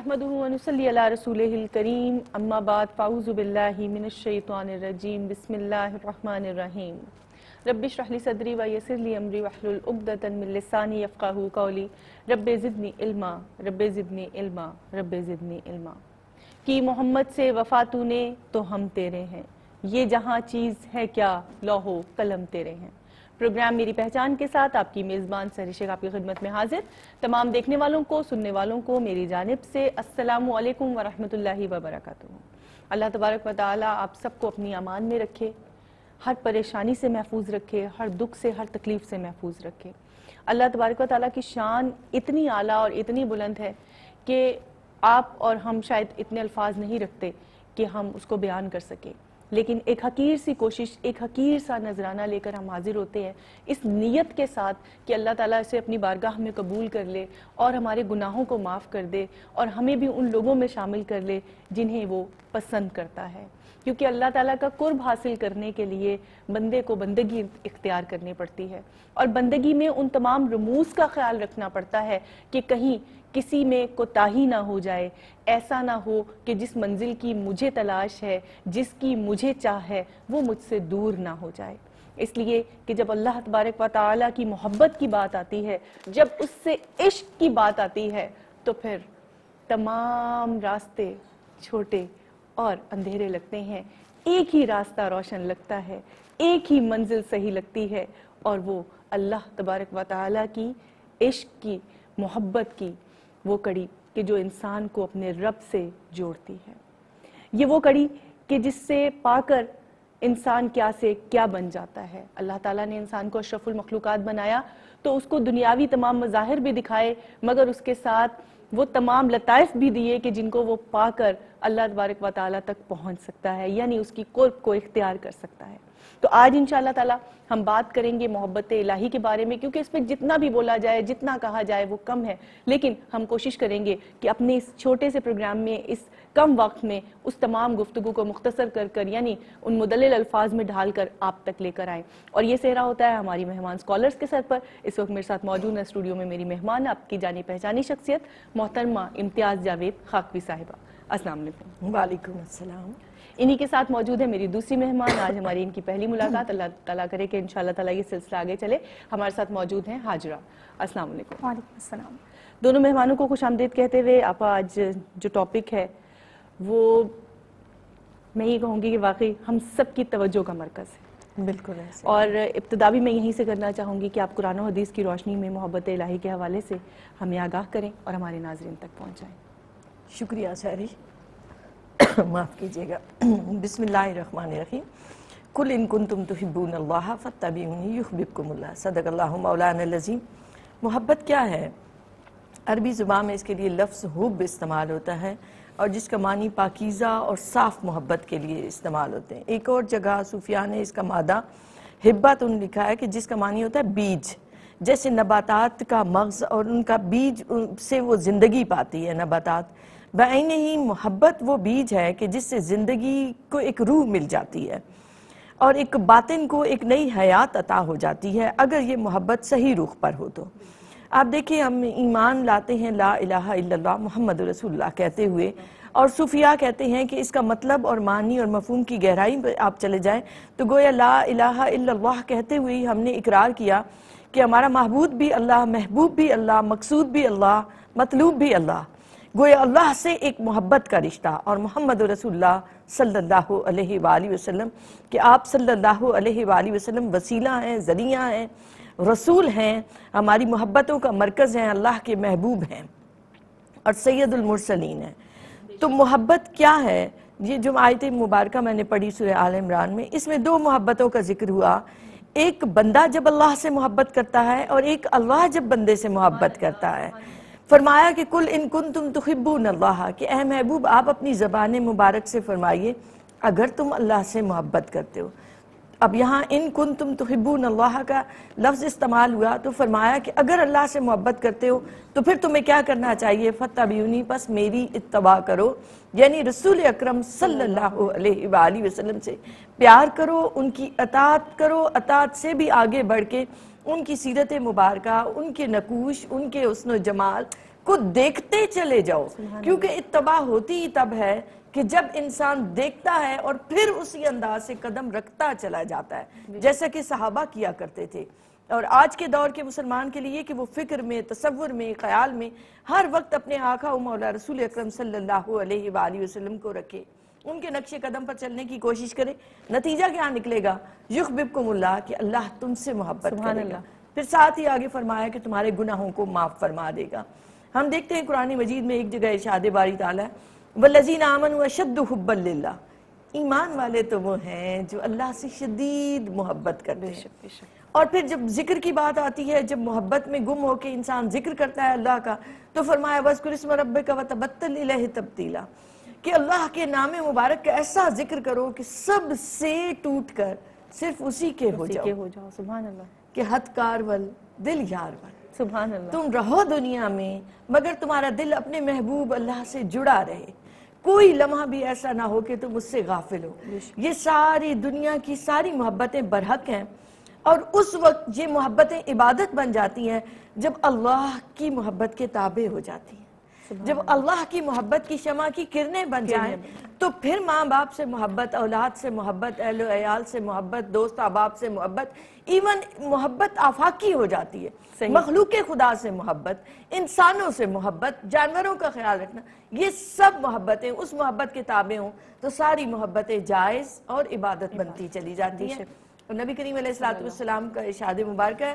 نحمده ونصلي على رسوله الكريم. اما بعد، فاعوذ بالله من الشيطان الرجيم. بسم الله الرحمن الرحيم. رب اشرح لي صدري ويسر لي امري واحلل عقدة من لساني يفقهوا قولي. رب زدني علما. رب زدني علما. رب زدني علما. کہ محمد سے وفا تو نے، تو ہم تیرے ہیں۔ یہ جہاں چیز ہے کیا؟ لوہو قلم تیرے ہیں۔ پروگرام میری پہچان کے ساتھ آپ کی میزبان سہرشیخ آپ کی خدمت میں حاضر۔ تمام دیکھنے والوں کو، سننے والوں کو میری جانب سے السلام علیکم ورحمۃ اللہ وبرکاتہ۔ اللہ تبارک و تعالی آپ سب کو اپنی امان میں رکھے، ہر پریشانی سے محفوظ رکھے، ہر دکھ سے، ہر تکلیف سے محفوظ رکھے۔ اللہ تبارک و تعالیٰ کی شان اتنی اعلیٰ اور اتنی بلند ہے کہ آپ اور ہم شاید اتنے الفاظ نہیں رکھتے کہ ہم اس کو بیان کر سکیں۔ لیکن ایک حقیر سی کوشش، ایک حقیر سا نذرانہ لے کر ہم حاضر ہوتے ہیں اس نیت کے ساتھ کہ اللہ تعالیٰ اسے اپنی بارگاہ میں قبول کر لے اور ہمارے گناہوں کو معاف کر دے اور ہمیں بھی ان لوگوں میں شامل کر لے جنہیں وہ پسند کرتا ہے۔ کیونکہ اللہ تعالیٰ کا قرب حاصل کرنے کے لیے بندے کو بندگی اختیار کرنی پڑتی ہے اور بندگی میں ان تمام رموز کا خیال رکھنا پڑتا ہے کہ کہیں کسی میں کوتاہی نہ ہو جائے، ایسا نہ ہو کہ جس منزل کی مجھے تلاش ہے، جس کی مجھے چاہ ہے، وہ مجھ سے دور نہ ہو جائے۔ اس لیے کہ جب اللہ تبارک و تعالیٰ کی محبت کی بات آتی ہے، جب اس سے عشق کی بات آتی ہے، تو پھر تمام راستے چھوٹے اور اندھیرے لگتے ہیں۔ ایک ہی راستہ روشن لگتا ہے۔ ایک ہی منزل صحیح لگتی ہے۔ اور وہ اللہ تبارک و تعالیٰ کی، عشق کی، محبت کی، وہ کڑی کہ جو انسان کو اپنے رب سے جوڑتی ہے۔ یہ وہ کڑی کہ جس سے پا کر انسان کیا سے کیا بن جاتا ہے۔ اللہ تعالیٰ نے انسان کو اشرف المخلوقات بنایا تو اس کو دنیاوی تمام مظاہر بھی دکھائے، مگر اس کے ساتھ وہ تمام لطائف بھی دیے کہ جن کو وہ پا کر اللہ تبارک و تعالیٰ تک پہنچ سکتا ہے یعنی اس کی قرب کو اختیار کر سکتا ہے۔ تو آج انشاءاللہ تعالیٰ ہم بات کریں گے محبت الہی کے بارے میں، کیونکہ اس پہ جتنا بھی بولا جائے، جتنا کہا جائے وہ کم ہے۔ لیکن ہم کوشش کریں گے کہ اپنے اس چھوٹے سے پروگرام میں اس کم وقت میں اس تمام گفتگو کو مختصر کر کر یعنی ان مدلل الفاظ میں ڈھال کر آپ تک لے کر آئیں۔ اور یہ سہرا ہوتا ہے ہماری مہمان سکولرز کے سر پر۔ اس وقت میرے ساتھ موجود ہے اسٹوڈیو میں میری مہمان آپ کی جانی پہچانی شخصیت محترمہ امتیاز جاوید خاکوی صاحبہ۔ السلام علیکم۔ وعلیکم السلام۔ انہی کے ساتھ موجود ہے میری دوسری مہمان۔ آج ہماری ان کی پہلی ملاقات۔ اللہ تعالیٰ کرے کہ انشاءاللہ تعالیٰ یہ سلسلہ آگے چلے۔ ہمارے ساتھ موجود ہیں حاجرہ۔ السلام علیکم۔ وعلیکم السلام۔ دونوں مہمانوں کو خوش آمدید کہتے ہوئے آپ آج جو ٹاپک ہے وہ میں یہ کہوں گی کہ واقعی ہم سب کی توجہ کا مرکز ہے۔ بالکل اور ابتدا بھی میں یہیں سے کرنا چاہوں گی کہ آپ قرآن و حدیث کی روشنی میں محبت الہی کے حوالے سے ہمیں آگاہ کریں اور ہمارے ناظرین تک پہنچائیں۔ شکریہ سہری معاف کیجیے گا۔ بسم اللہ الرحمن الرحیم۔ کل ان کنتم تحبون اللہ فتبعونی یحببکم اللہ۔ صدق اللہ مولانا العظیم۔ محبت کیا ہے؟ عربی زبان میں اس کے لیے لفظ حب استعمال ہوتا ہے۔ اور جس کا معنی پاکیزہ اور صاف محبت کے لیے استعمال ہوتے ہیں۔ ایک اور جگہ صوفیاء نے اس کا مادہ حبت ان لکھا ہے کہ جس کا معنی ہوتا ہے بیج۔ جیسے نباتات کا مغز اور ان کا بیج سے وہ زندگی پاتی ہے، نباتات۔ بعین ہی محبت وہ بیج ہے کہ جس سے زندگی کو ایک روح مل جاتی ہے اور ایک باطن کو ایک نئی حیات عطا ہو جاتی ہے، اگر یہ محبت صحیح روح پر ہو تو۔ آپ دیکھیں ہم ایمان لاتے ہیں لا الہ الا اللہ محمد رسول اللہ کہتے ہوئے اور صوفیاء کہتے ہیں کہ اس کا مطلب اور معنی اور مفہوم کی گہرائی آپ چلے جائیں تو گویا لا الہ الا اللہ کہتے ہوئے ہی ہم نے اقرار کیا کہ ہمارا محبوب بھی اللہ، محبوب بھی اللہ، مقصود بھی اللہ، مطلوب بھی اللہ۔ گویا اللہ سے ایک محبت کا رشتہ اور محمد رسول اللہ صلی اللہ علیہ وآلہ وسلم کہ آپ صلی اللہ علیہ وآلہ وسلم وسیلہ ہیں، ذریعہ ہیں۔ رسول ہیں، ہماری محبتوں کا مرکز ہیں، اللہ کے محبوب ہیں اور سید المرسلین ہیں۔ تو محبت کیا ہے؟ یہ جو آیت مبارکہ میں نے پڑھی سورہ آل عمران میں، اس میں دو محبتوں کا ذکر ہوا۔ ایک بندہ جب اللہ سے محبت کرتا ہے اور ایک اللہ جب بندے سے محبت کرتا ہے۔ فرمایا کہ کل ان کن تم تحبون اللہ، کہ اے محبوب، آپ اپنی زبان مبارک سے فرمائیے، اگر تم اللہ سے محبت کرتے ہو۔ اب یہاں ان کن تم تحبون اللہ کا لفظ استعمال ہوا تو فرمایا کہ اگر اللہ سے محبت کرتے ہو تو پھر تمہیں کیا کرنا چاہیے؟ فتح بیونی پس میری اتباع کرو۔ یعنی رسول اکرم صلی اللہ علیہ وآلہ وسلم سے پیار کرو، ان کی اطاعت کرو، اطاعت سے بھی آگے بڑھ کے، ان کی سیرت مبارکہ، ان کے نقوش، ان کے حسن و جمال کو دیکھتے چلے جاؤ۔ کیونکہ اتباع ہوتی ہی تب ہے کہ جب انسان دیکھتا ہے اور پھر اسی انداز سے قدم رکھتا چلا جاتا ہے۔ جیسا کہ صحابہ کیا کرتے تھے۔ اور آج کے دور کے مسلمان کے لیے کہ وہ فکر میں تصور میں خیال میں ہر وقت اپنے آقا و مولا رسول اکرم صلی اللہ علیہ وآلہ وسلم کو رکھے۔ ان کے نقش قدم پر چلنے کی کوشش کرے۔ نتیجہ کیا نکلے گا؟ یخببکم اللہ کہ اللہ تم سے محبت کرے گا۔ پھر ساتھ ہی آگے فرمایا کہ تمہارے گناہوں کو معاف فرما دے گا۔ ہم دیکھتے ہیں قرآن مجید میں ایک جگہ ارشاد باری تعالیٰ وَالَّذِينَ آمَنُوا أَشَدُّ حُبًّا لِلَّهِ۔ ایمان والے تو وہ ہیں جو اللہ سے شدید محبت کرتے ہیں۔ بے شک اور پھر جب ذکر کی بات آتی ہے جب محبت میں گم ہو کے انسان ذکر کرتا ہے اللہ کا تو فرمایا وَذْكُرِ اسْمَ رَبِّكَ وَتَبَتَّلْ إِلَيْهِ تَبْتِيلًا۔ کہ اللہ کے نام مبارک کا ایسا ذکر کرو کہ سب سے ٹوٹ کر صرف اسی کے ہو جاؤ کے ہو جاؤ سبحان اللہ۔ کہ حد کارول دل یار ول۔ سبحان اللہ تم رہو دنیا میں مگر تمہارا دل اپنے محبوب اللہ سے جڑا رہے۔ کوئی لمحہ بھی ایسا نہ ہو کہ تم اس سے غافل ہو۔ یہ ساری دنیا کی ساری محبتیں برحق ہیں۔ اور اس وقت یہ محبتیں عبادت بن جاتی ہیں جب اللہ کی محبت کے تابع ہو جاتی ہیں۔ جب اللہ۔ کی محبت کی شمع کی کرنیں بن جائیں تو پھر ماں باپ سے محبت اولاد سے محبت اہل و عیال سے محبت دوست احباب سے محبت ایون محبت آفاقی ہو جاتی ہے۔ مخلوق خدا سے محبت انسانوں سے محبت جانوروں کا خیال رکھنا یہ سب محبتیں اس محبت کے تابع ہوں تو ساری محبتیں جائز اور عبادت بنتی چلی جاتی ہیں نبی کریم علیہ السلام کا ارشاد مبارکہ ہے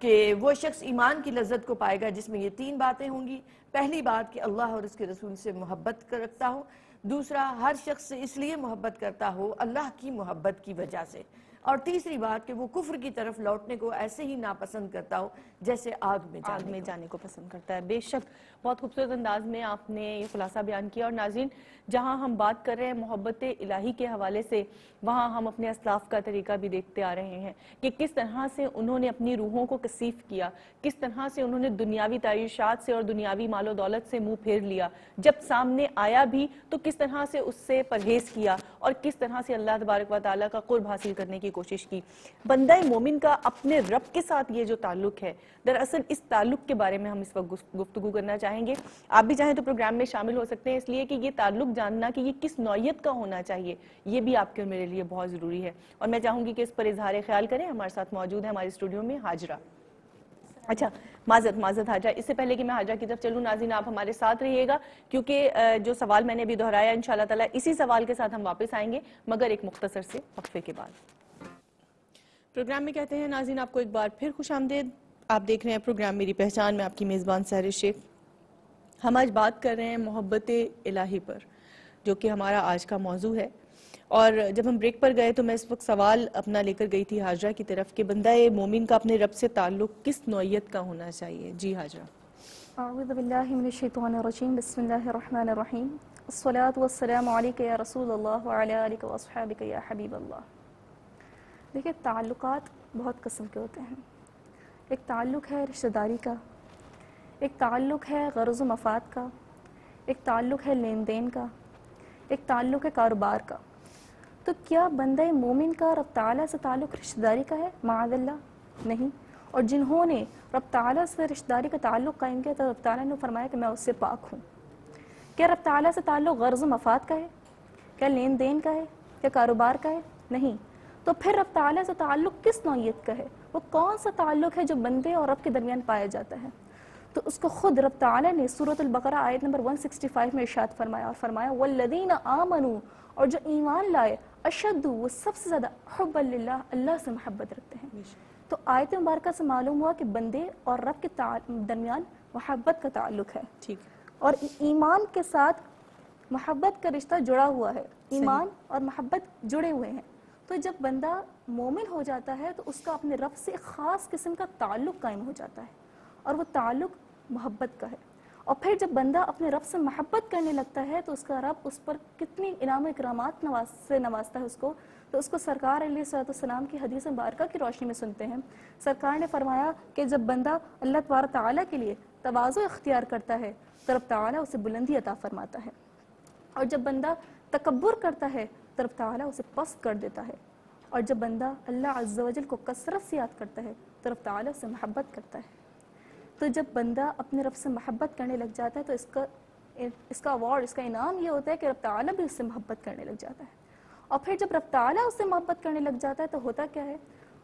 کہ وہ شخص ایمان کی لذت کو پائے گا جس میں یہ تین باتیں ہوں گی۔ پہلی بات کہ اللہ اور اس کے رسول سے محبت کر رکھتا ہو دوسرا ہر شخص سے اس لیے محبت کرتا ہو اللہ کی محبت کی وجہ سے۔ اور تیسری بات کہ وہ کفر کی طرف لوٹنے کو ایسے ہی ناپسند کرتا ہو جیسے آگ میں آگ میں جانے کو پسند کرتا ہے۔ بے شک بہت خوبصورت انداز میں آپ نے یہ خلاصہ بیان کیا اور ناظرین، جہاں ہم بات کر رہے ہیں محبت الہی کے حوالے سے، وہاں ہم اپنے اسلاف کا طریقہ بھی دیکھتے آ رہے ہیں کہ کس طرح سے انہوں نے اپنی روحوں کو کثیف کیا، کس طرح سے انہوں نے دنیاوی تعیشات سے اور دنیاوی مال و دولت سے منہ پھیر لیا۔ جب سامنے آیا بھی تو کس طرح سے اس سے پرہیز کیا اور کس طرح سے اللہ تبارک و تعالیٰ کا قرب حاصل کرنے کی کوشش کی۔ بندہ مومن کا اپنے رب کے ساتھ یہ جو تعلق ہے، دراصل اس تعلق کے بارے میں ہم اس وقت گفتگو کرنا چاہیں چاہیں گے۔ آپ بھی چاہیں تو پروگرام میں شامل ہو سکتے ہیں، اس لیے کہ یہ تعلق جاننا کہ یہ کس نوعیت کا ہونا چاہیے، یہ بھی آپ کے میرے لیے بہت ضروری ہے۔ اور میں چاہوں گی کہ اس پر اظہار خیال کریں، ہمارے ساتھ موجود ہے ہمارے اسٹوڈیو میں حاجرہ۔ اچھا معذرت معذرت حاجہ اس سے پہلے کہ میں حاجہ کی طرف چلوں، ناظرین آپ ہمارے ساتھ رہیے گا، کیونکہ جو سوال میں نے ابھی دہرایا، انشاءاللہ تعالیٰ اسی سوال کے ساتھ ہم واپس آئیں گے، مگر ایک مختصر سے وقفے کے بعد۔ پروگرام میں کہتے ہیں، ناظرین، آپ کو ایک بار پھر خوش آمدید۔ آپ دیکھ رہے ہیں پروگرام میری پہچان، میں آپ کی میزبان سہر شیخ۔ ہم آج بات کر رہے ہیں محبت الہی پر، جو کہ ہمارا آج کا موضوع ہے۔ اور جب ہم بریک پر گئے تو میں اس وقت سوال اپنا لے کر گئی تھی حاجرہ کی طرف کہ بندہ مومن کا اپنے رب سے تعلق کس نوعیت کا ہونا چاہیے؟ جی حاجرہ۔ اعوذ باللہ من الشیطان الرجیم، بسم اللہ الرحمن الرحیم۔ الصلاة والسلام علیکہ یا رسول اللہ وعلی آلکہ واصحابکہ یا حبیب اللہ۔ دیکھیں تعلقات بہت قسم کے ہوتے ہیں۔ ایک تعلق ہے رشتہ داری کا ایک تعلق ہے غرض و مفاد کا، ایک تعلق ہے لین دین کا، ایک تعلق ہے کاروبار کا۔ تو کیا بندہ مومن کا رب تعالیٰ سے تعلق رشتہ داری کا ہے؟ معاذ اللہ، نہیں۔ اور جنہوں نے رب تعالیٰ سے رشتہ داری کا تعلق قائم کیا تو رب تعالیٰ نے فرمایا کہ میں اس سے پاک ہوں۔ کیا رب تعالیٰ سے تعلق غرض و مفاد کا ہے؟ کیا لین دین کا ہے؟ کیا کاروبار کا ہے؟ نہیں۔ تو پھر رب تعالیٰ سے تعلق کس نوعیت کا ہے؟ وہ کون سا تعلق ہے جو بندے اور رب کے درمیان پایا جاتا ہے؟ تو اس کو خود رب تعالیٰ نے سورۃ البقرہ آیت نمبر 165 میں ارشاد فرمایا اور فرمایا والذین آمنوا اور جو ایمان لائے اشد وہ سب سے زیادہ حب اللہ اللہ سے محبت رکھتے ہیں۔ تو آیت مبارکہ سے معلوم ہوا کہ بندے اور رب کے درمیان محبت کا تعلق ہے۔ ٹھیک اور ای- ایمان کے ساتھ محبت کا رشتہ جڑا ہوا ہے۔ ایمان اور محبت جڑے ہوئے ہیں۔ تو جب بندہ مومن ہو جاتا ہے تو اس کا اپنے رب سے خاص قسم کا تعلق قائم ہو جاتا ہے۔ اور وہ تعلق محبت کا ہے۔ اور پھر جب بندہ اپنے رب سے محبت کرنے لگتا ہے تو اس کا رب اس پر کتنی انعام و اکرامات نواز سے نوازتا ہے اس کو۔ تو اس کو سرکار علیہ صلاحت السلام کی حدیث مبارکہ کی روشنی میں سنتے ہیں۔ سرکار نے فرمایا کہ جب بندہ اللہ تبارک تعالیٰ کے لیے توازو اختیار کرتا ہے تو رب تعالیٰ اسے بلندی عطا فرماتا ہے۔ اور جب بندہ تکبر کرتا ہے تو رب تعالیٰ اسے پست کر دیتا ہے۔ اور جب بندہ اللہ عز و جل کو کثرت سے یاد کرتا ہے تو رب تعالیٰ سے محبت کرتا ہے۔ تو جب بندہ اپنے رب سے محبت کرنے لگ جاتا ہے تو اس کا اس کا اوارڈ اس کا انعام یہ ہوتا ہے کہ رب تعالیٰ بھی اس سے محبت کرنے لگ جاتا ہے۔ اور پھر جب رب تعالیٰ اس سے محبت کرنے لگ جاتا ہے تو ہوتا کیا ہے؟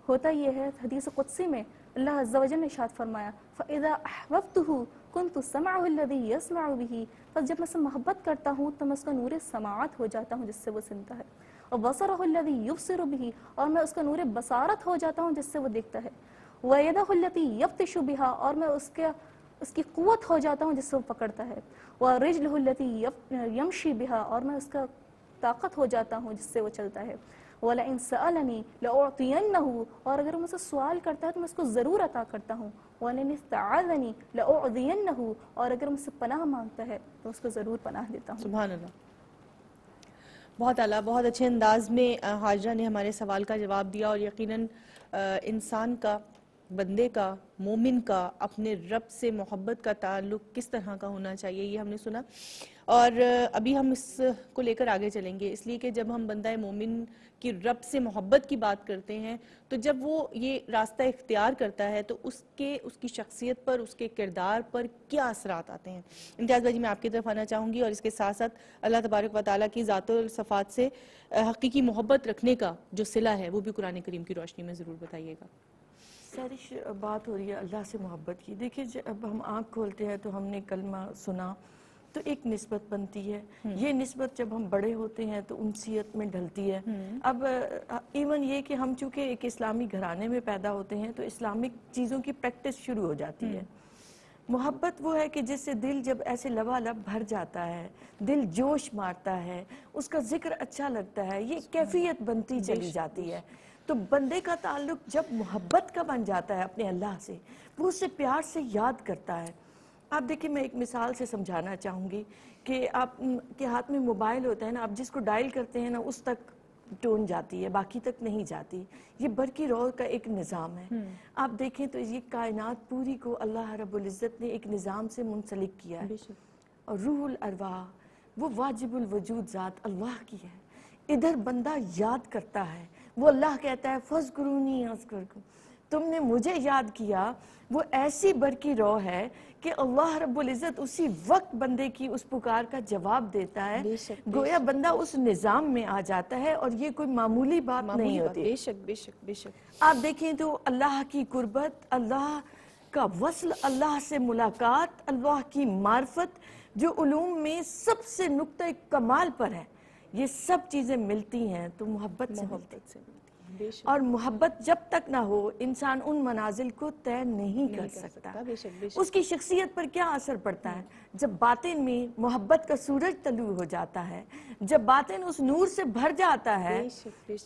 ہوتا یہ ہے، حدیث قدسی میں اللہ عز و جل نے اشارت فرمایا، فَإِذَا أَحْبَبْتُهُ كُنْتُ سَمْعَهُ الَّذِي يَسْمَعُ بِهِ، پس جب میں سے محبت کرتا ہوں تو میں اس کا نور سماعت ہو جاتا ہوں جس سے وہ سنتا ہے۔ اور بَصَرَهُ الَّذِي يُبْصِرُ بِهِ، اور میں اس کا نور بصارت ہو جاتا ہوں جس سے وہ دیکھتا ہے۔ وَيَدَهُ الَّتِي يَفْتِشُ بِهَا اور میں اس کے اس کی قوت ہو جاتا ہوں جس سے وہ پکڑتا ہے۔ وَرِجْلُهُ الَّتِي يَمْشِي بِهَا اور میں اس کا طاقت ہو جاتا ہوں جس سے وہ چلتا ہے۔ وَلَئِن سَأَلَنِي لَأُعْطِيَنَّهُ اور اگر وہ مجھ سے سوال کرتا ہے تو میں اس کو ضرور عطا کرتا ہوں۔ وَلَئِن اسْتَعَاذَنِي لَأُعْذِيَنَّهُ اور اگر مجھ سے پناہ مانگتا ہے تو اس کو ضرور پناہ دیتا ہوں۔ سبحان اللہ۔ بہت اعلیٰ، بہت اچھے انداز میں حاجرہ نے ہمارے سوال کا جواب دیا اور یقیناً انسان کا بندے کا، مومن کا، اپنے رب سے محبت کا تعلق کس طرح کا ہونا چاہیے، یہ ہم نے سنا۔ اور ابھی ہم اس کو لے کر آگے چلیں گے۔ اس لیے کہ جب ہم بندہ مومن کی رب سے محبت کی بات کرتے ہیں، تو جب وہ یہ راستہ اختیار کرتا ہے، تو اس کے، اس کی شخصیت پر، اس کے کردار پر کیا اثرات آتے ہیں؟ امتیاز بھائی میں آپ کی طرف آنا چاہوں گی اور اس کے ساتھ ساتھ اللہ تبارک و تعالیٰ کی ذات و صفات سے حقیقی محبت رکھنے کا جو صلہ ہے، وہ بھی قرآن کریم کی روشنی میں ضرور بتائیے گا۔ سرش بات ہو رہی ہے اللہ سے محبت کی۔ دیکھیں جب ہم آنکھ کھولتے ہیں تو ہم نے کلمہ سنا تو ایک نسبت بنتی ہے۔ یہ نسبت جب ہم بڑے ہوتے ہیں تو انسیت میں ڈھلتی ہے۔ اب ایون یہ کہ ہم چونکہ ایک اسلامی گھرانے میں پیدا ہوتے ہیں تو اسلامک چیزوں کی پریکٹس شروع ہو جاتی ہے۔ محبت وہ ہے کہ جس سے دل جب ایسے لبا لب بھر جاتا ہے دل جوش مارتا ہے اس کا ذکر اچھا لگتا ہے یہ کیفیت بنتی چلی جاتی ہے۔ تو بندے کا تعلق جب محبت کا بن جاتا ہے اپنے اللہ سے وہ اسے پیار سے یاد کرتا ہے۔ آپ دیکھیں میں ایک مثال سے سمجھانا چاہوں گی کہ آپ کے ہاتھ میں موبائل ہوتا ہے نا آپ جس کو ڈائل کرتے ہیں نا اس تک ٹون جاتی ہے باقی تک نہیں جاتی۔ یہ برقی رول کا ایک نظام ہے۔ آپ دیکھیں تو یہ کائنات پوری کو اللہ رب العزت نے ایک نظام سے منسلک کیا ہے۔ اور روح الارواح وہ واجب الوجود ذات اللہ کی ہے۔ ادھر بندہ یاد کرتا ہے۔ وہ اللہ کہتا ہے فض کرونی تم نے مجھے یاد کیا وہ ایسی برکی رو ہے کہ اللہ رب العزت اسی وقت بندے کی اس پکار کا جواب دیتا ہے۔ گویا بندہ اس نظام میں آ جاتا ہے اور یہ کوئی معمولی بات نہیں ہوتی۔ بے شک بے شک بے شک۔ آپ دیکھیں تو اللہ کی قربت اللہ کا وصل اللہ سے ملاقات اللہ کی معرفت جو علوم میں سب سے نقطہ کمال پر ہے۔ یہ سب چیزیں ملتی ہیں تو محبت سے ملتی اور محبت جب تک نہ ہو انسان ان منازل کو طے نہیں کر سکتا۔ اس کی شخصیت پر کیا اثر پڑتا ہے؟ جب باطن میں محبت کا سورج طلوع ہو جاتا ہے جب باطن اس نور سے بھر جاتا ہے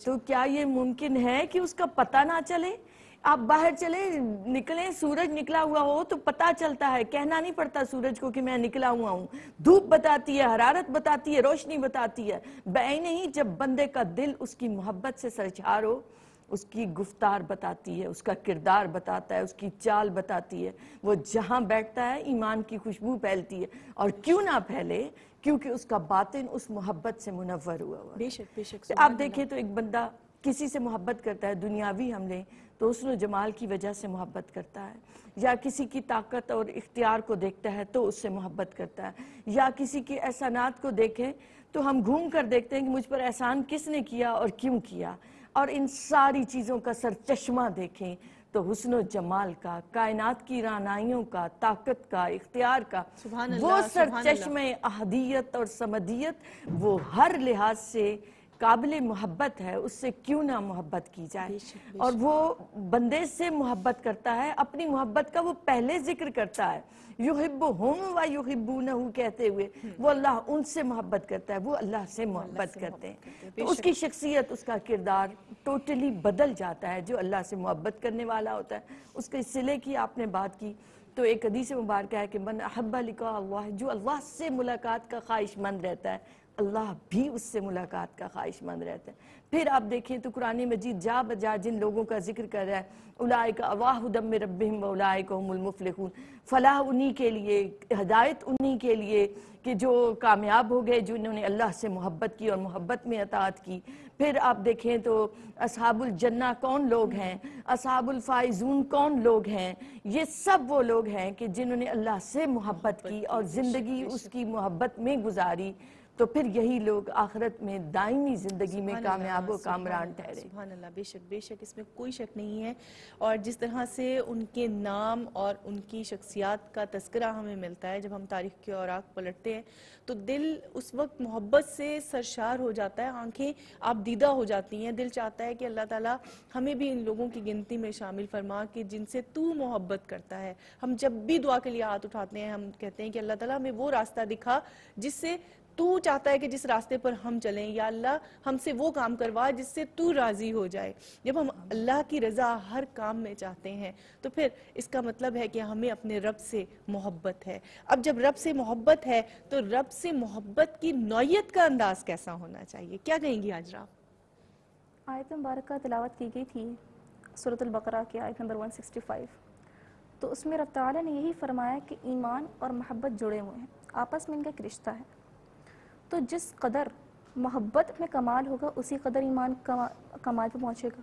تو کیا یہ ممکن ہے کہ اس کا پتہ نہ چلے؟ آپ باہر چلے نکلیں سورج نکلا ہوا ہو تو پتا چلتا ہے کہنا نہیں پڑتا سورج کو کہ میں نکلا ہوا ہوں۔ دھوپ بتاتی ہے حرارت بتاتی ہے روشنی بتاتی ہے۔ بے نہیں جب بندے کا دل اس کی محبت سے سرچار ہو اس کی گفتار بتاتی ہے اس کا کردار بتاتا ہے اس کی چال بتاتی ہے۔ وہ جہاں بیٹھتا ہے ایمان کی خوشبو پھیلتی ہے۔ اور کیوں نہ پھیلے؟ کیونکہ اس کا باطن اس محبت سے منور ہوا ہوا بے شک بے شک آپ دیکھیں تو ایک بندہ کسی سے محبت کرتا ہے دنیاوی حملے تو حسن و جمال کی وجہ سے محبت کرتا ہے۔ یا کسی کی طاقت اور اختیار کو دیکھتا ہے تو اس سے محبت کرتا ہے۔ یا کسی کے احسانات کو دیکھیں تو ہم گھوم کر دیکھتے ہیں کہ مجھ پر احسان کس نے کیا اور کیوں کیا۔ اور ان ساری چیزوں کا سر چشمہ دیکھیں تو حسن و جمال کا کائنات کی رانائیوں کا طاقت کا اختیار کا وہ سر چشمہ احدیت اور سمدیت وہ ہر لحاظ سے قابل محبت ہے اس سے کیوں نہ محبت کی جائے؟ اور وہ بندے سے محبت کرتا ہے اپنی محبت کا وہ پہلے ذکر کرتا ہے۔ یحبہم و یحبونہو کہتے ہوئے وہ اللہ ان سے محبت کرتا ہے وہ اللہ سے محبت کرتے ہیں۔ تو اس کی شخصیت اس کا کردار ٹوٹلی بدل جاتا ہے جو اللہ سے محبت کرنے والا ہوتا ہے۔ اس کے سلے کی آپ نے بات کی تو ایک حدیث مبارکہ ہے کہ من احبہ لکا اللہ جو اللہ سے ملاقات کا خواہش مند رہتا ہے اللہ بھی اس سے ملاقات کا خواہش مند رہتے ہیں پھر آپ دیکھیں تو قرآن مجید جا بجا جن لوگوں کا ذکر کر رہا ہے اولائک اواہ دم ربہم و اولائک هم المفلحون۔ فلاح انہی کے لیے ہدایت انہی کے لیے کہ جو کامیاب ہو گئے جنہوں نے اللہ سے محبت کی اور محبت میں اطاعت کی۔ پھر آپ دیکھیں تو اصحاب الجنہ کون لوگ ہیں؟ اصحاب الفائزون کون لوگ ہیں؟ یہ سب وہ لوگ ہیں کہ جنہوں نے اللہ سے محبت کی اور زندگی اس کی محبت میں گزاری۔ تو پھر یہی لوگ آخرت میں دائمی زندگی میں کامیاب و کامران ٹھہرے۔ سبحان اللہ بے شک بے شک اس میں کوئی شک نہیں ہے۔ اور جس طرح سے ان کے نام اور ان کی شخصیات کا تذکرہ ہمیں ملتا ہے جب ہم تاریخ کے اوراق پلٹتے ہیں تو دل اس وقت محبت سے سرشار ہو جاتا ہے آنکھیں آپ دیدہ ہو جاتی ہیں۔ دل چاہتا ہے کہ اللہ تعالیٰ ہمیں بھی ان لوگوں کی گنتی میں شامل فرما کہ جن سے تو محبت کرتا ہے۔ ہم جب بھی دعا کے لیے ہاتھ اٹھاتے ہیں ہم کہتے ہیں کہ اللہ تعالیٰ ہمیں وہ راستہ دکھا جس سے تو چاہتا ہے کہ جس راستے پر ہم چلیں، یا اللہ ہم سے وہ کام کروا جس سے تو راضی ہو جائے۔ جب ہم اللہ کی رضا ہر کام میں چاہتے ہیں، تو پھر اس کا مطلب ہے کہ ہمیں اپنے رب سے محبت ہے۔ اب جب رب سے محبت ہے، تو رب سے محبت کی نوعیت کا انداز کیسا ہونا چاہیے؟ کیا کہیں گی آج آپ آیت مبارکہ تلاوت کی گئی تھی صورت البقرہ کی آیت نمبر 165 تو اس میں رب تعالیٰ نے یہی فرمایا کہ ایمان اور محبت جڑے ہوئے ہیں، آپس میں ان کا ایک رشتہ ہے۔ تو جس قدر محبت میں کمال ہوگا اسی قدر ایمان کما- کمال پہ پہنچے گا۔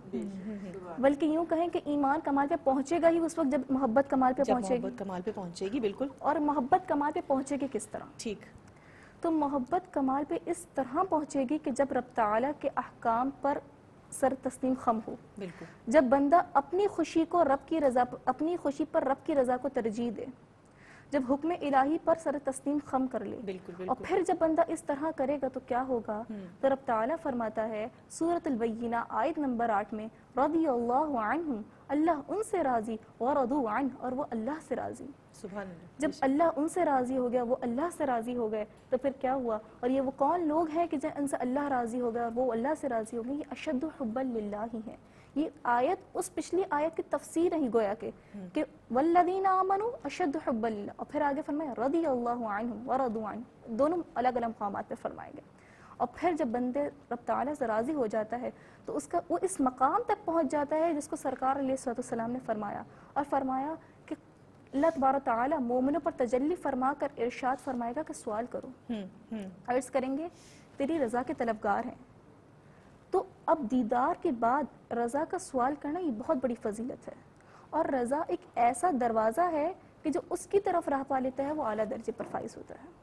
بلکہ یوں کہیں کہ ایمان کمال پہ پہنچے گا ہی اس وقت جب محبت کمال پہ پہنچے گی۔ محبت کمال پہ پہنچے گی بالکل۔ اور محبت کمال پہ پہنچے گی کس طرح؟ ٹھیک۔ تو محبت کمال پہ اس طرح پہنچے گی کہ جب رب تعالیٰ کے احکام پر سر تسلیم خم ہو۔ بالکل۔ جب بندہ اپنی خوشی کو رب کی رضا اپنی خوشی پر رب کی رضا کو ترجیح دے۔ جب حکم الہی پر سر تسلیم خم کر لے بالکل اور پھر جب بندہ اس طرح کرے گا تو کیا ہوگا؟ تو رب تعالیٰ فرماتا ہے سورت البینہ آیت نمبر آٹھ میں رضی اللہ عنہم اللہ ان سے راضی ورضو عنہ اور وہ اللہ سے راضی۔ سبحان اللہ جب اللہ ان سے راضی ہو گیا وہ اللہ سے راضی ہو گئے تو پھر کیا ہوا؟ اور یہ وہ کون لوگ ہیں کہ جن ان سے اللہ راضی ہو گیا اور وہ اللہ سے راضی ہو گئے؟ یہ اشد حب للہ ہی ہیں۔ یہ آیت اس پچھلی آیت کی تفسیر نہیں گویا کہ کہ والذین آمنوا اشد حب للہ اور پھر آگے فرمایا رضی اللہ عنہم ورضوا عنہ دونوں الگ الگ مقامات پہ فرمائے گئے۔ اور پھر جب بندے رب تعالیٰ سے راضی ہو جاتا ہے تو اس کا وہ اس مقام تک پہنچ جاتا ہے جس کو سرکار علیہ والسلام نے فرمایا۔ اور فرمایا کہ اللہ تبارک تعالیٰ مومنوں پر تجلی فرما کر ارشاد فرمائے گا کہ سوال کرو۔ عرض کریں گے تیری رضا کے طلبگار ہیں۔ تو اب دیدار کے بعد رضا کا سوال کرنا یہ بہت بڑی فضیلت ہے۔ اور رضا ایک ایسا دروازہ ہے کہ جو اس کی طرف راہ پا لیتا ہے، وہ اعلیٰ درجے پر فائز ہوتا ہے۔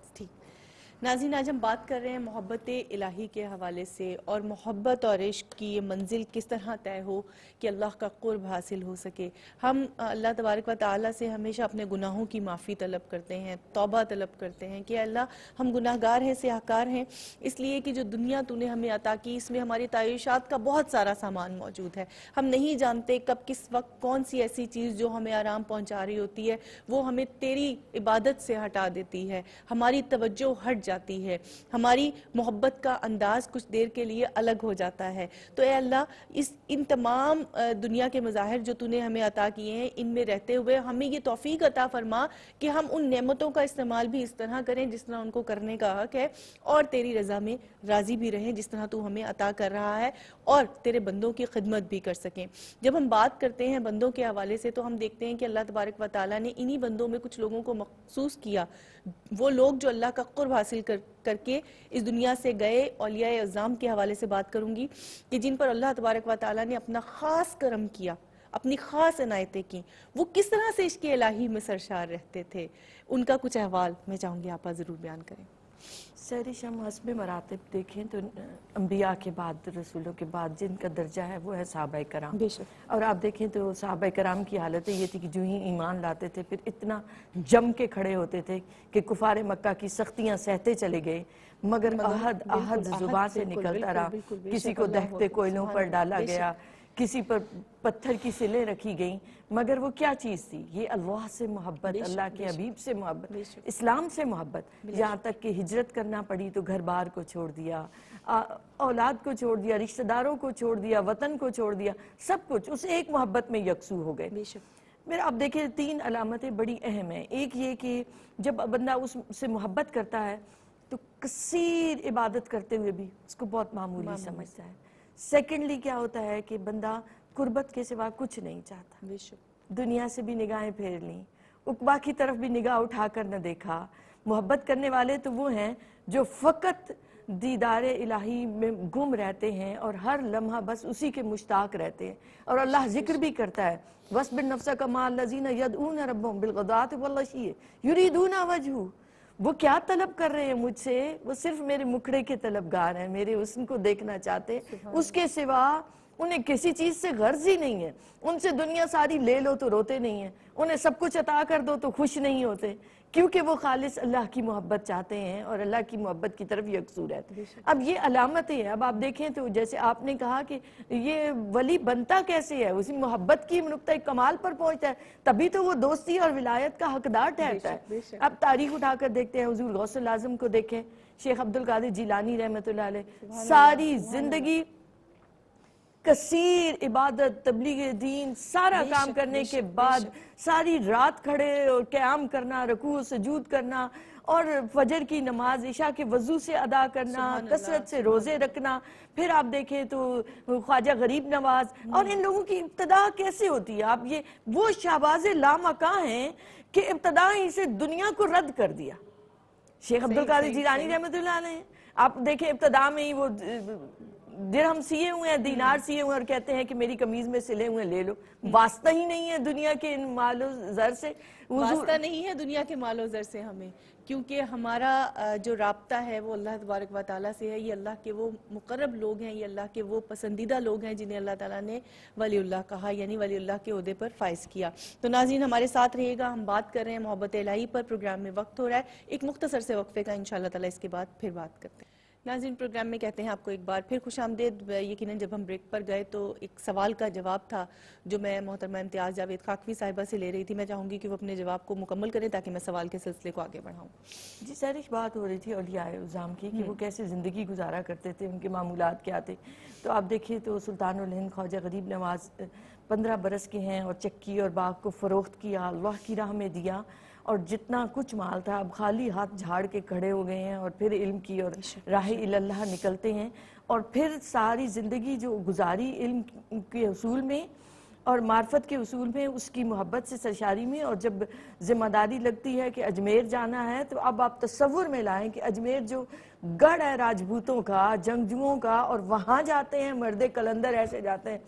ناظرین، آج ہم بات کر رہے ہیں محبت الہی کے حوالے سے اور محبت اور عشق کی یہ منزل کس طرح طے ہو کہ اللہ کا قرب حاصل ہو سکے۔ ہم، اللہ تبارک و تعالیٰ سے ہمیشہ اپنے گناہوں کی معافی طلب کرتے ہیں، توبہ طلب کرتے ہیں کہ اللہ ہم گناہ گار ہیں سیاہ کار ہیں، اس لیے کہ جو دنیا تو نے ہمیں عطا کی، اس میں ہماری تعیشات کا بہت سارا سامان موجود ہے۔ ہم نہیں جانتے کب کس وقت کون سی ایسی چیز جو ہمیں آرام پہنچا رہی ہوتی ہے، وہ ہمیں تیری عبادت سے ہٹا دیتی ہے۔ ہماری توجہ ہٹ جاتی ہے۔ ہماری محبت کا انداز کچھ دیر کے لیے الگ ہو جاتا ہے۔ تو اے اللہ، اس، ان تمام دنیا کے مظاہر جو تو نے ہمیں عطا کیے ہیں، ان میں رہتے ہوئے ہمیں یہ توفیق عطا فرما کہ ہم ان نعمتوں کا استعمال بھی اس طرح کریں جس طرح ان کو کرنے کا حق ہے۔ اور تیری رضا میں راضی بھی رہیں جس طرح تو ہمیں عطا کر رہا ہے۔ اور تیرے بندوں کی خدمت بھی کر سکیں۔ جب ہم بات کرتے ہیں بندوں کے حوالے سے تو ہم دیکھتے ہیں کہ اللہ تبارک و تعالیٰ نے انہی بندوں میں کچھ لوگوں کو مخصوص کیا۔ وہ لوگ جو اللہ کا قرب حاصل کر کر کے اس دنیا سے گئے اولیاء اعظام کے حوالے سے بات کروں گی کہ جن پر اللہ تبارک و تعالیٰ نے اپنا خاص کرم کیا، اپنی خاص عنایتیں کی وہ کس طرح سے عشق الہی میں سرشار رہتے تھے؟ ان کا کچھ احوال میں چاہوں گی آپ ضرور بیان کریں۔ سہری شم حسب مراتب دیکھیں تو انبیاء کے بعد رسولوں کے بعد جن کا درجہ ہے وہ ہے صحابہ کرام۔ بے شک۔ اور آپ دیکھیں تو صحابہ کرام کی حالت یہ تھی کہ جو ہی ایمان لاتے تھے پھر اتنا جم کے کھڑے ہوتے تھے کہ کفار مکہ کی سختیاں سہتے چلے گئے۔ مگر احد احد زبان سے نکلتا رہا۔ کسی کو دہتے کوئلوں پر ڈالا۔ گیا۔ کسی پر پتھر کی سلیں رکھی گئیں مگر وہ کیا چیز تھی؟ یہ اللہ سے محبت اللہ کے حبیب سے محبت۔ اسلام سے محبت۔ یہاں تک کہ ہجرت کرنا پڑی تو گھر بار کو چھوڑ دیا اولاد کو چھوڑ دیا رشتہ داروں کو چھوڑ دیا وطن کو چھوڑ دیا سب کچھ اس ایک محبت میں یکسو ہو گئے۔ میرا اب دیکھیں تین علامتیں بڑی اہم ہیں۔ ایک یہ کہ جب بندہ اس سے محبت کرتا ہے تو کثیر عبادت کرتے ہوئے بھی اس کو بہت معمولی۔ سمجھتا ہے۔ سیکنڈلی کیا ہوتا ہے کہ بندہ قربت کے سوا کچھ نہیں چاہتا۔ بے شک۔ دنیا سے بھی نگاہیں پھیر لیں۔ اقبا کی طرف بھی نگاہ اٹھا کر نہ دیکھا۔ محبت کرنے والے تو وہ ہیں جو فقط دیدار الہی میں گم رہتے ہیں اور ہر لمحہ بس اسی کے مشتاق رہتے ہیں۔ اور اللہ ذکر بھی کرتا ہے۔ وَاسْبِرْ نَفْسَكَ مَعَ الَّذِينَ يَدْعُونَ رَبَّهُمْ بِالْغَدَاةِ وَالْعَشِيِّ يُرِيدُونَ وَجْهُ وہ کیا طلب کر رہے ہیں مجھ سے؟ وہ صرف میرے مکھڑے کے طلبگار ہیں میرے حسن کو دیکھنا چاہتے ہیں۔ اس کے سوا انہیں کسی چیز سے غرض ہی نہیں ہے۔ ان سے دنیا ساری لے لو تو روتے نہیں ہیں۔ انہیں سب کچھ عطا کر دو تو خوش نہیں ہوتے۔ کیونکہ وہ خالص اللہ کی محبت چاہتے ہیں اور اللہ کی محبت کی طرف یکسو رہتے ہیں۔ اب یہ علامتیں ہیں۔ اب آپ دیکھیں تو جیسے آپ نے کہا کہ یہ ولی بنتا کیسے ہے؟ اسی محبت کی نقطہ کمال پر پہنچتا ہے۔ تبھی تو وہ دوستی اور ولایت کا حقدار ٹھہرتا ہے۔ اب تاریخ اٹھا کر دیکھتے ہیں حضور غوث العظم کو دیکھیں۔ شیخ عبدالقادر جیلانی رحمۃ اللہ علیہ ساری زندگی کثیر عبادت تبلیغ دین سارا کام کرنے کے بعد ساری رات کھڑے اور قیام کرنا رکوع سجود کرنا اور فجر کی نماز عشاء کے وضو سے ادا کرنا کثرت سے روزے رکھنا پھر آپ دیکھیں تو خواجہ غریب نواز اور ان لوگوں کی ابتدا کیسے ہوتی ہے؟ آپ یہ وہ شہباز لامکاں ہیں کہ ابتدا ہی سے دنیا کو رد کر دیا۔ شیخ عبدالقادر جیلانی رحمت اللہ علیہ آپ دیکھیں ابتدا میں ہی وہ درہم سیے ہوئے ہیں، دینار سیے ہوئے ہیں اور کہتے ہیں کہ میری قمیض میں سلے ہوئے لے لو۔ واسطہ ہی نہیں ہے دنیا کے ان مال و زر سے۔ واسطہ نہیں ہے دنیا کے مال و زر سے ہمیں، کیونکہ ہمارا جو رابطہ ہے وہ اللہ تبارک و تعالیٰ سے ہے۔ یہ اللہ کے وہ مقرب لوگ ہیں، یہ اللہ کے وہ پسندیدہ لوگ ہیں جنہیں اللہ تعالیٰ نے ولی اللہ کہا یعنی ولی اللہ کے عہدے پر فائز کیا۔ تو ناظرین، ہمارے ساتھ رہے گا۔ ہم بات کر رہے ہیں محبت الہی پر۔ پروگرام میں وقت ہو رہا ہے۔ ایک مختصر سے وقفے کا انشاءاللہ تعالیٰ اس کے بعد پھر بات کرتے ہیں۔ ناظرین پروگرام میں کہتے ہیں آپ کو ایک بار پھر خوش آمدید۔ یقیناً جب ہم بریک پر گئے تو ایک سوال کا جواب تھا جو میں محترمہ امتیاز جاوید خاکوی صاحبہ سے لے رہی تھی۔ میں چاہوں گی کہ وہ اپنے جواب کو مکمل کریں تاکہ میں سوال کے سلسلے کو آگے بڑھاؤں۔ جی سرش بات ہو رہی تھی اولیاء عظام کی کہ وہ کیسے زندگی گزارا کرتے تھے ان کے معمولات کیا تھے۔ تو آپ دیکھیے تو سلطان الہند خواجہ غریب نواز پندرہ برس کے ہیں اور چکی اور باغ کو فروخت کیا اللہ کی راہ میں دیا۔ اور جتنا کچھ مال تھا اب خالی ہاتھ جھاڑ کے کھڑے ہو گئے ہیں اور پھر علم کی اور راہ اللہ نکلتے ہیں۔ اور پھر ساری زندگی جو گزاری علم کے حصول میں اور معرفت کے اصول میں اس کی محبت سے سرشاری میں اور جب ذمہ داری لگتی ہے کہ اجمیر جانا ہے تو اب آپ تصور میں لائیں کہ اجمیر جو گڑھ ہے راجبوتوں کا جنگجوؤں کا اور وہاں جاتے ہیں مرد کلندر ایسے جاتے ہیں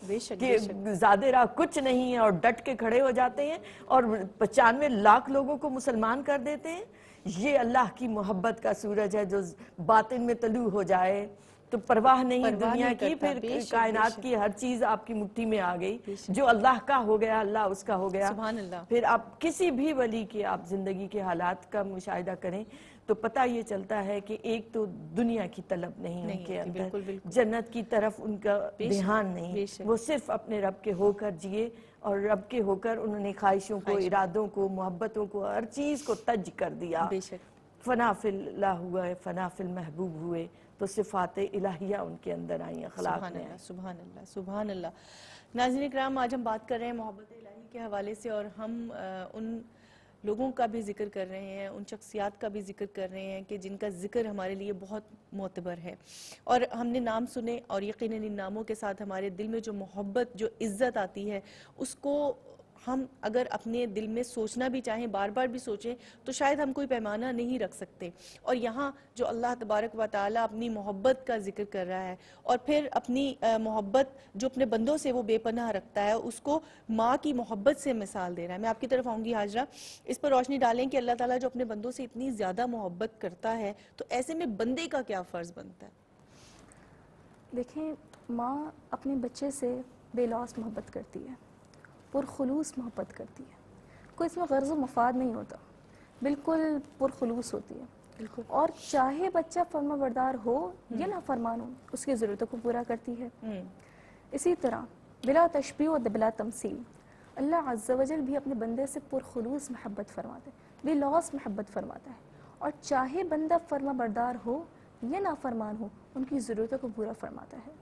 کہ زیادہ راہ کچھ نہیں ہے اور ڈٹ کے کھڑے ہو جاتے ہیں اور پچانوے لاکھ لوگوں کو مسلمان کر دیتے ہیں۔ یہ اللہ کی محبت کا سورج ہے جو باطن میں طلوع ہو جائے۔ تو پرواہ نہیں دنیا کی پھر کائنات کی ہر چیز آپ کی مٹھی میں آ گئی۔ جو اللہ کا ہو گیا اللہ اس کا ہو گیا۔ پھر آپ کسی بھی ولی کے آپ زندگی کے حالات کا مشاہدہ کریں تو پتہ یہ چلتا ہے کہ ایک تو دنیا کی طلب نہیں ان کے اندر۔ جنت کی طرف ان کا دھیان نہیں۔ وہ صرف اپنے رب کے ہو کر جیے اور رب کے ہو کر انہوں نے خواہشوں کو ارادوں کو محبتوں کو ہر چیز کو تج کر دیا۔ فنا فی اللہ ہوئے فنا فی المحبوب ہوئے۔ تو صفات الہیہ ان کے اندر آئی اخلاق سبحان اللہ سبحان اللہ سبحان اللہ۔ ناظرین اکرام آج ہم بات کر رہے ہیں محبت الہی کے حوالے سے اور ہم ان لوگوں کا بھی ذکر کر رہے ہیں ان شخصیات کا بھی ذکر کر رہے ہیں کہ جن کا ذکر ہمارے لیے بہت معتبر ہے۔ اور ہم نے نام سنے اور یقیناً ان ناموں کے ساتھ ہمارے دل میں جو محبت جو عزت آتی ہے اس کو ہم اگر اپنے دل میں سوچنا بھی چاہیں، بار بار بھی سوچیں، تو شاید ہم کوئی پیمانہ نہیں رکھ سکتے۔ اور یہاں جو اللہ تبارک و تعالیٰ اپنی محبت کا ذکر کر رہا ہے، اور پھر اپنی محبت جو اپنے بندوں سے وہ بے پناہ رکھتا ہے، اس کو ماں کی محبت سے مثال دے رہا ہے۔ میں آپ کی طرف آؤں گی حاجرہ۔ اس پر روشنی ڈالیں کہ اللہ تعالیٰ جو اپنے بندوں سے اتنی زیادہ محبت کرتا ہے، تو ایسے میں بندے کا کیا فرض بنتا ہے؟ دیکھیں، ماں اپنے بچے سے بے لوس محبت کرتی ہے۔ پرخلوص محبت کرتی ہے۔ کوئی اس میں غرض و مفاد نہیں ہوتا۔ بالکل پرخلوص ہوتی ہے۔ اور چاہے بچہ فرما بردار ہو یا نہ فرمان ہو اس کی ضرورتوں کو پورا کرتی ہے۔ اسی طرح بلا تشبیح و بلا تمثیل اللہ عز و جل بھی اپنے بندے سے پرخلوص محبت فرماتا ہے بے لوس محبت فرماتا ہے۔ اور چاہے بندہ فرما بردار ہو یا نہ فرمان ہو ان کی ضرورتوں کو پورا فرماتا ہے۔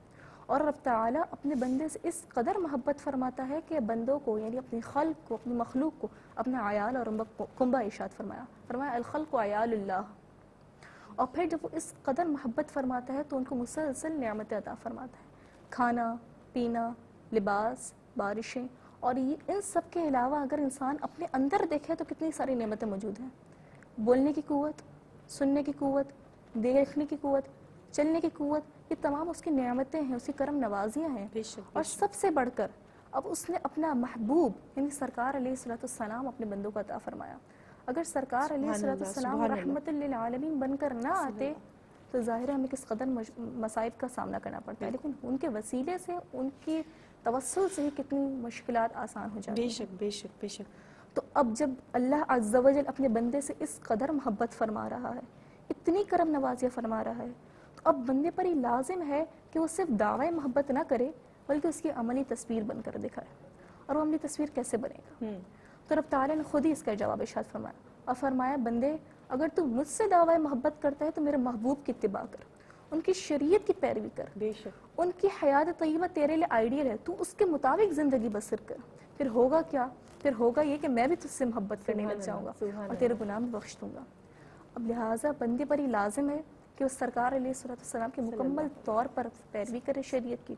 اور رب تعالیٰ اپنے بندے سے اس قدر محبت فرماتا ہے کہ بندوں کو یعنی اپنی خلق کو، اپنی مخلوق کو اپنا عیال اور کنبہ اشاد فرمایا۔ فرمایا، الخلق و عیال اللہ۔ اور پھر جب وہ اس قدر محبت فرماتا ہے تو ان کو مسلسل نعمت عطا فرماتا ہے۔ کھانا، پینا، لباس، بارشیں۔ اور یہ، ان سب کے علاوہ اگر انسان اپنے اندر دیکھے تو کتنی ساری نعمتیں موجود ہیں۔ بولنے کی قوت، سننے کی قوت، دیکھنے کی قوت چلنے کی قوت یہ تمام اس کی نعمتیں ہیں اس کی کرم نوازیاں ہیں۔ بے بے اور سب سے بڑھ کر اب اس نے اپنا محبوب یعنی سرکار علیہ والسلام اپنے بندوں کو عطا فرمایا۔ اگر سرکار علیہ اللہ۔ رحمت للعالمین بن کر نہ آتے تو ظاہر ہے ہمیں کس قدر مصائب کا سامنا کرنا پڑتا ہے۔ لیکن ان کے وسیلے سے ان کی توسل سے ہی کتنی مشکلات آسان ہو جاتی بے ہیں۔ شک بے شک بے شک۔ تو اب جب اللہ عز و جل اپنے بندے سے اس قدر محبت فرما رہا ہے اتنی کرم نوازیاں فرما رہا ہے تو اب بندے پر یہ لازم ہے کہ وہ صرف دعوی محبت نہ کرے بلکہ اس کی عملی تصویر بن کر دکھائے۔ اور وہ عملی تصویر کیسے بنے گا؟ تو رب تعالیٰ نے خود ہی اس کا جواب ارشاد فرمایا۔ اور فرمایا بندے اگر تو مجھ سے دعوی محبت کرتا ہے تو میرے محبوب کی اتباع کر۔ ان کی شریعت کی پیروی کر۔ بے شک۔ ان کی حیات طیبہ تیرے لیے آئیڈیل ہے۔ تو اس کے مطابق زندگی بسر کر۔ پھر ہوگا کیا؟ پھر ہوگا یہ کہ میں بھی تجھ سے محبت کرنے لگ جاؤں گا اور تیرے گناہ بھی بخش دوں گا۔ اب لہٰذا بندے پر ہی لازم ہے کہ وہ سرکار علیہ السلام کی مکمل طور پر پیروی کرے شریعت کی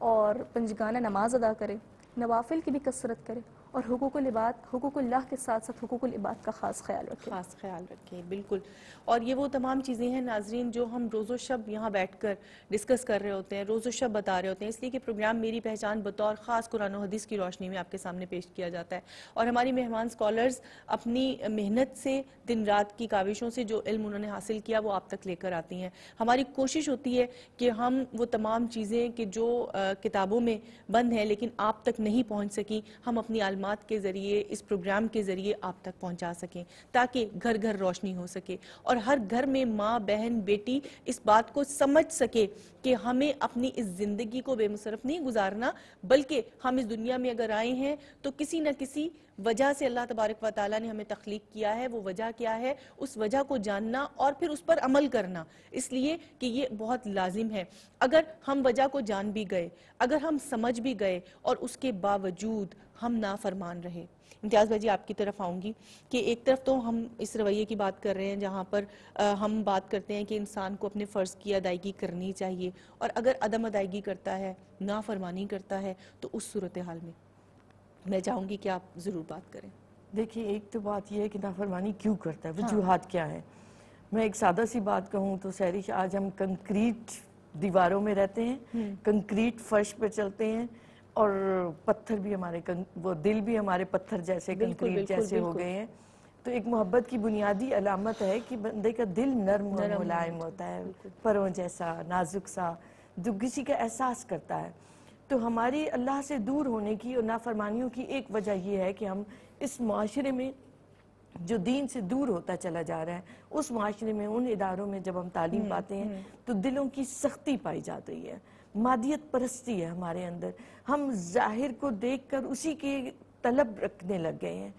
اور پنجگانہ نماز ادا کرے نوافل کی بھی کثرت کرے اور حقوق العباد حقوق اللہ کے ساتھ ساتھ حقوق العباد کا خاص خیال رکھے خاص خیال رکھیں، بالکل۔ اور یہ وہ تمام چیزیں ہیں ناظرین جو ہم روز و شب یہاں بیٹھ کر ڈسکس کر رہے ہوتے ہیں، روز و شب بتا رہے ہوتے ہیں۔ اس لیے کہ پروگرام میری پہچان بطور خاص قرآن و حدیث کی روشنی میں آپ کے سامنے پیش کیا جاتا ہے۔ اور ہماری مہمان سکولرز اپنی محنت سے دن رات کی کاوشوں سے جو علم انہوں نے حاصل کیا وہ آپ تک لے کر آتی ہیں۔ ہماری کوشش ہوتی ہے کہ ہم وہ تمام چیزیں کہ جو کتابوں میں بند ہیں لیکن آپ تک نہیں پہنچ سکیں، ہم اپنی عالمات کے ذریعے، اس پروگرام کے ذریعے آپ تک پہنچا سکیں، تاکہ گھر گھر روشنی ہو سکے اور ہر گھر میں ماں، بہن، بیٹی اس بات کو سمجھ سکے کہ ہمیں اپنی اس زندگی کو بے مصرف نہیں گزارنا، بلکہ ہم اس دنیا میں اگر آئے ہیں تو کسی نہ کسی وجہ سے اللہ تبارک و تعالیٰ نے ہمیں تخلیق کیا ہے، وہ وجہ کیا ہے؟ اس وجہ کو جاننا اور پھر اس پر عمل کرنا۔ اس لیے کہ یہ بہت لازم ہے۔ اگر ہم وجہ کو جان بھی گئے، اگر ہم سمجھ بھی گئے اور اس کے باوجود ہم نافرمان رہے۔ امتیاز بھائی جی آپ کی طرف آؤں گی کہ ایک طرف تو ہم اس رویے کی بات کر رہے ہیں جہاں پر ہم بات کرتے ہیں کہ انسان کو اپنے فرض کی ادائیگی کرنی چاہیے۔ اور اگر عدم ادائیگی کرتا ہے، نافرمانی کرتا ہے، تو اس صورتحال میں۔ میں چاہوں گی کہ آپ ضرور بات کریں۔ دیکھیے ایک تو بات یہ ہے کہ نافرمانی کیوں کرتا ہے؟ وجوہات کیا ہے میں ایک سادہ سی بات کہوں تو سہرش آج ہم کنکریٹ دیواروں میں رہتے ہیں کنکریٹ فرش پہ چلتے ہیں اور پتھر بھی ہمارے وہ دل بھی ہمارے پتھر جیسے کنکریٹ جیسے ہو۔ گئے ہیں۔ تو ایک محبت کی بنیادی علامت ہے کہ بندے کا دل نرم اور نرم ملائم ہوتا ہے پروں جیسا نازک سا جو کسی کا احساس کرتا ہے۔ تو ہماری اللہ سے دور ہونے کی اور نافرمانیوں کی ایک وجہ یہ ہے کہ ہم اس معاشرے میں جو دین سے دور ہوتا چلا جا رہا ہے اس معاشرے میں ان اداروں میں جب ہم تعلیم پاتے ہیں تو دلوں کی سختی پائی جاتی ہے۔ مادیت پرستی ہے ہمارے اندر۔ ہم ظاہر کو دیکھ کر اسی کے طلب رکھنے لگ گئے ہیں۔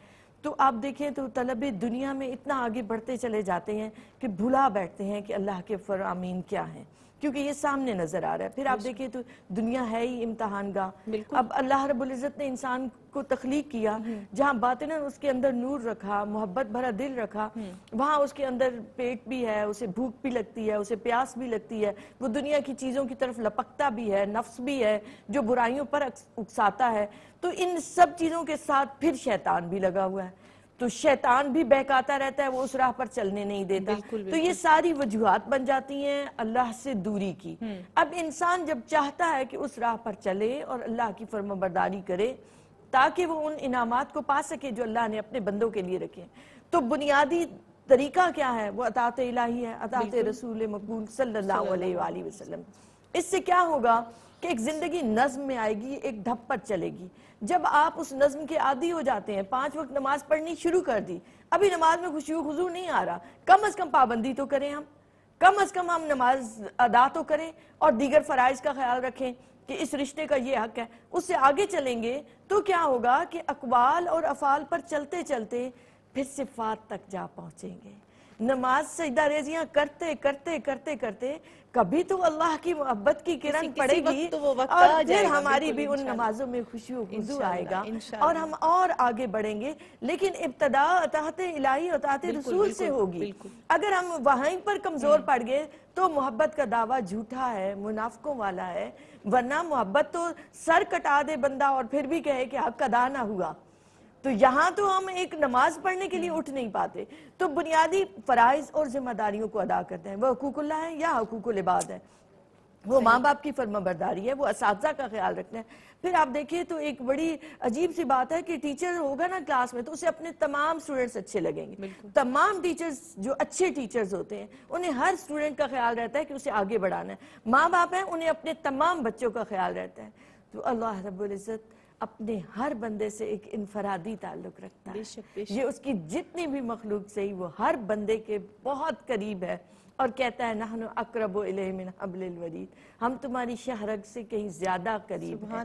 تو آپ دیکھیں تو طلب دنیا میں اتنا آگے بڑھتے چلے جاتے ہیں کہ بھلا بیٹھتے ہیں کہ اللہ کے فرامین کیا ہیں۔ کیونکہ یہ سامنے نظر آ رہا ہے۔ پھر آپ دیکھیں تو دنیا ہے ہی امتحان گاہ۔ اب اللہ رب العزت نے انسان کو تخلیق کیا جہاں باطناً اس کے اندر نور رکھا محبت بھرا دل رکھا۔ وہاں اس کے اندر پیٹ بھی ہے اسے بھوک بھی لگتی ہے اسے پیاس بھی لگتی ہے۔ وہ دنیا کی چیزوں کی طرف لپکتا بھی ہے نفس بھی ہے جو برائیوں پر اکس- اکساتا ہے۔ تو ان سب چیزوں کے ساتھ پھر شیطان بھی لگا ہوا ہے۔ تو شیطان بھی بہکاتا رہتا ہے وہ اس راہ پر چلنے نہیں دیتا۔ بالکل، تو یہ ساری وجوہات بن جاتی ہیں اللہ سے دوری کی۔ اب انسان جب چاہتا ہے کہ اس راہ پر چلے اور اللہ کی فرما برداری کرے تاکہ وہ ان انعامات کو پا سکے جو اللہ نے اپنے بندوں کے لیے رکھے۔ تو بنیادی طریقہ کیا ہے؟ وہ اطاعت الہی ہے اطاعت رسول مقبول صلی اللہ علیہ وآلہ وسلم۔ اس سے کیا ہوگا کہ ایک زندگی نظم میں آئے گی ایک دھپ پر چلے گی۔ جب آپ اس نظم کے عادی ہو جاتے ہیں، پانچ وقت نماز پڑھنی شروع کر دی، ابھی نماز میں خوشی و خضو نہیں آ رہا۔ کم از کم پابندی تو کریں ہم۔ کم از کم ہم نماز ادا تو کریں اور دیگر فرائض کا خیال رکھیں کہ اس رشتے کا یہ حق ہے۔ اس سے آگے چلیں گے تو کیا ہوگا کہ اقوال اور افعال پر چلتے چلتے پھر صفات تک جا پہنچیں گے۔ نماز سے کرتے کرتے کرتے کرتے کبھی تو اللہ کی محبت کی کرن پڑے گی اور پھر ہماری بھی ان نمازوں میں خوشی و خضو آئے گا۔ اور ہم اور آگے بڑھیں گے لیکن ابتدا اطاعت الہی اطاعت رسول سے ہوگی۔ اگر ہم وہاں پر کمزور پڑ گئے تو محبت کا دعویٰ جھوٹا ہے منافقوں والا ہے ورنہ محبت تو سر کٹا دے بندہ اور پھر بھی کہے کہ آپ ادا نہ ہوا۔ تو یہاں تو ہم ایک نماز پڑھنے کے لیے اٹھ نہیں پاتے۔ تو بنیادی فرائض اور ذمہ داریوں کو ادا کرتے ہیں۔ وہ حقوق اللہ ہیں یا حقوق العباد ہیں؟ وہ ماں باپ کی فرما برداری ہے وہ اساتذہ کا خیال رکھنا ہے پھر آپ دیکھیں تو ایک بڑی عجیب سی بات ہے کہ ٹیچر ہوگا نا کلاس میں تو اسے اپنے تمام سٹوڈنٹس اچھے لگیں گے۔ تمام ٹیچرز جو اچھے ٹیچرز ہوتے ہیں انہیں ہر اسٹوڈنٹ کا خیال رہتا ہے کہ اسے آگے بڑھانا ہے۔ ماں باپ ہیں انہیں اپنے تمام بچوں کا خیال رہتا ہے۔ تو اللہ رب العزت اپنے ہر بندے سے ایک انفرادی تعلق رکھتا ہے۔ یہ اس کی جتنی بھی مخلوق سے ہی وہ ہر بندے کے بہت قریب ہے۔ اور کہتا ہے نحن اقربو الیہ من حبل الورید۔ ہم تمہاری شہرک سے کہیں زیادہ قریب ہیں۔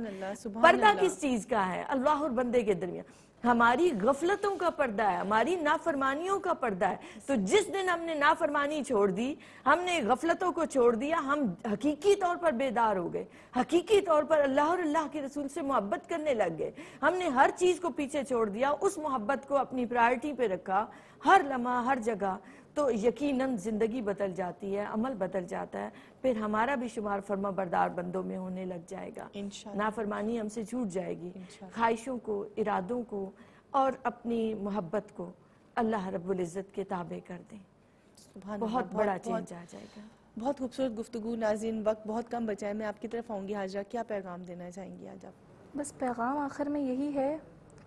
پردہ کس چیز کا ہے؟ اللہ اور بندے کے درمیان۔ ہماری غفلتوں کا پردہ ہے، ہماری نافرمانیوں کا پردہ ہے۔ تو جس دن ہم نے نافرمانی چھوڑ دی، ہم نے غفلتوں کو چھوڑ دیا، ہم حقیقی طور پر بیدار ہو گئے۔ حقیقی طور پر اللہ اور اللہ کے رسول سے محبت کرنے لگ گئے۔ ہم نے ہر چیز کو پیچھے چھوڑ دیا، اس محبت کو اپنی پرائرٹی پہ رکھا۔ ہر لمحہ، ہر جگہ تو یقیناً زندگی بدل جاتی ہے عمل بدل جاتا ہے پھر ہمارا بھی شمار فرما بردار بندوں میں ہونے لگ جائے گا۔ نافرمانی ہم سے جھوٹ جائے گی۔ خواہشوں کو ارادوں کو اور اپنی محبت کو اللہ رب العزت کے تابع کر دیں۔ بہت, بڑا چینج آ جائے گا۔ بہت خوبصورت گفتگو ناظرین وقت بہت کم بچائے میں آپ کی طرف آؤں گی حاجرہ کیا پیغام دینا چاہیں گی آج آپ؟ بس پیغام آخر میں یہی ہے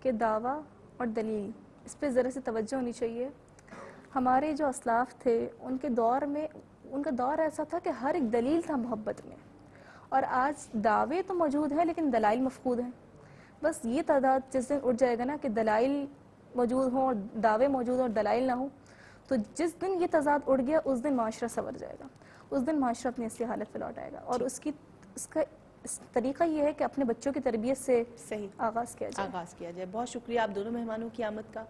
کہ دعویٰ اور دلیل اس پہ ذرا سے توجہ ہونی چاہیے۔ ہمارے جو اسلاف تھے ان کے دور میں ان کا دور ایسا تھا کہ ہر ایک دلیل تھا محبت میں۔ اور آج دعوے تو موجود ہیں لیکن دلائل مفقود ہیں۔ بس یہ تعداد جس دن اٹھ جائے گا نا کہ دلائل موجود ہوں اور دعوے موجود ہوں اور دلائل نہ ہوں تو جس دن یہ تعداد اڑ گیا اس دن معاشرہ سور جائے گا۔ اس دن معاشرہ اپنی اصلی حالت پہ لوٹ آئے گا۔ اور اس کی اس کا طریقہ یہ ہے کہ اپنے بچوں کی تربیت سے صحیح۔ آغاز کیا جائے۔ آغاز کیا جائے۔ بہت شکریہ آپ دونوں مہمانوں کی آمد کا۔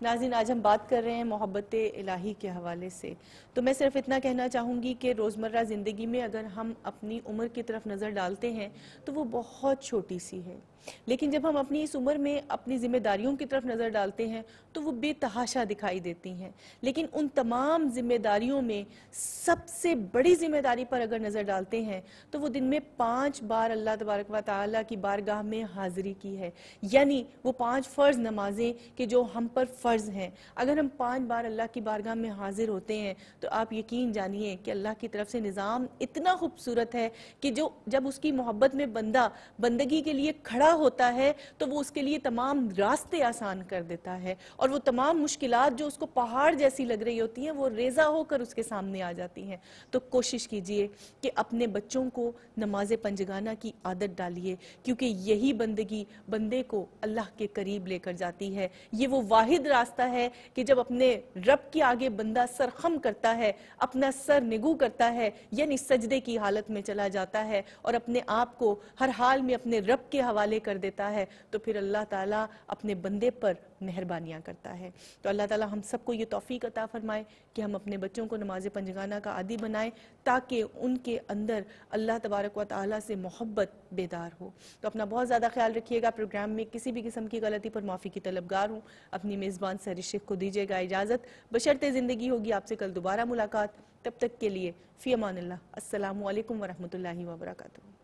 ناظرین، آج ہم بات کر رہے ہیں محبت الہی کے حوالے سے۔ تو میں صرف اتنا کہنا چاہوں گی کہ روزمرہ زندگی میں اگر ہم اپنی عمر کی طرف نظر ڈالتے ہیں تو وہ بہت چھوٹی سی ہے۔ لیکن جب ہم اپنی اس عمر میں اپنی ذمہ داریوں کی طرف نظر ڈالتے ہیں تو وہ بے تحاشا دکھائی دیتی ہیں۔ لیکن ان تمام ذمہ داریوں میں سب سے بڑی ذمہ داری پر اگر نظر ڈالتے ہیں تو وہ دن میں پانچ بار اللہ تبارک تعالیٰ کی بارگاہ میں حاضری کی ہے۔ یعنی وہ پانچ فرض نمازیں کہ جو ہم پر فرض ہیں۔ اگر ہم پانچ بار اللہ کی بارگاہ میں حاضر ہوتے ہیں تو آپ یقین جانیے کہ اللہ کی طرف سے نظام اتنا خوبصورت ہے کہ جو جب اس کی محبت میں بندہ بندگی کے لیے کھڑا ہوتا ہے، تو وہ اس کے لیے تمام راستے آسان کر دیتا ہے۔ اور وہ تمام مشکلات جو اس کو پہاڑ جیسی لگ رہی ہوتی ہیں، وہ ریزہ ہو کر اس کے سامنے آ جاتی ہیں۔ تو کوشش کیجیے کہ اپنے بچوں کو نماز پنجگانہ کی عادت ڈالیے، کیونکہ یہی بندگی بندے کو اللہ کے قریب لے کر جاتی ہے۔ یہ وہ واحد راستہ ہے کہ جب اپنے رب کے آگے بندہ سرخم کرتا ہے، اپنا سر نگو کرتا ہے یعنی سجدے کی حالت میں چلا جاتا ہے۔ اور اپنے آپ کو ہر حال میں اپنے رب کے حوالے کر دیتا ہے، تو پھر اللہ تعالیٰ اپنے بندے پر مہربانیاں کرتا ہے۔ تو اللہ تعالیٰ ہم سب کو یہ توفیق عطا فرمائے کہ ہم اپنے بچوں کو نماز پنجگانہ کا عادی بنائیں تاکہ ان کے اندر اللہ تبارک و تعالیٰ سے محبت بیدار ہو۔ تو اپنا بہت زیادہ خیال رکھیے گا پروگرام میں، کسی بھی قسم کی غلطی پر معافی کی طلبگار ہوں۔ اپنی میزبان شیخ کو دیجیے گا اجازت۔ بشرط زندگی ہوگی آپ سے کل دوبارہ ملاقات۔ تب تک کے لیے فی امان اللہ۔ السلام علیکم ورحمۃ اللہ وبرکاتہ۔